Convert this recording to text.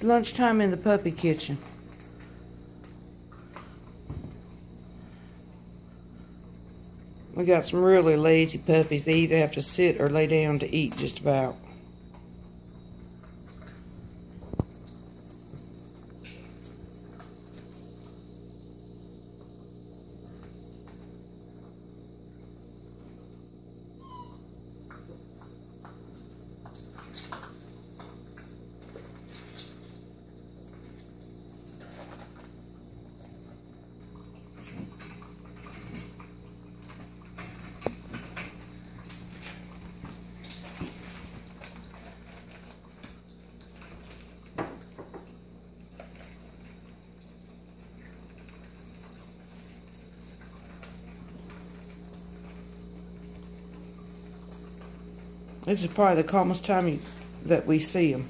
It's lunchtime in the puppy kitchen. We got some really lazy puppies. They either have to sit or lay down to eat just about. This is probably the calmest time you, that we see them.